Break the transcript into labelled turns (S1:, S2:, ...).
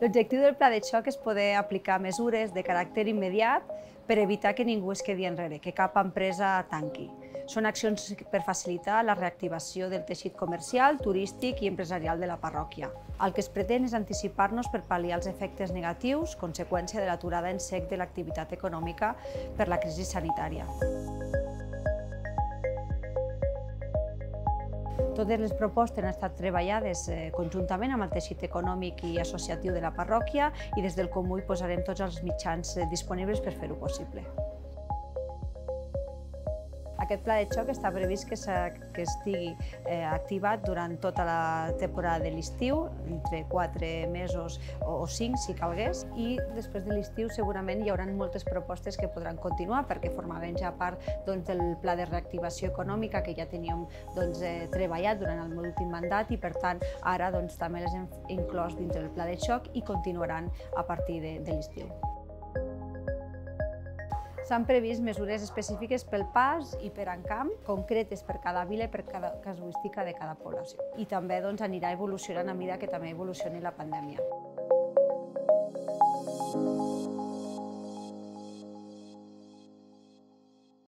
S1: L'objectiu del pla de xoc és poder aplicar mesures de caràcter immediat per evitar que ningú es quedi enrere, que cap empresa tanqui. Són accions per facilitar la reactivació del teixit comercial, turístic i empresarial de la parròquia. El que es pretén és anticipar-nos per pal·liar els efectes negatius, conseqüència de l'aturada en sec de l'activitat econòmica per la crisi sanitària. Totes les propostes han estat treballades eh, conjuntament amb el teixit econòmic i associatiu de la parròquia i des del Comú hi posarem tots els mitjans eh, disponibles per fer-ho possible. Aquest pla de xoc està previst que, que estigui eh, activat durant tota la temporada de l'estiu, entre 4 mesos o, o 5 si calgués, i després de l'estiu segurament hi haurà moltes propostes que podran continuar perquè formaven ja part doncs, del pla de reactivació econòmica que ja teníem doncs, eh, treballat durant el meu últim mandat i per tant ara doncs, també les hem inclòs dins del pla de xoc i continuaran a partir de, de l'estiu. S'han previst mesures específiques pel pas i per encamp, concretes per cada vila i per cada casuística de cada població. I també doncs, anirà evolucionant a mesura que també evolucioni la pandèmia.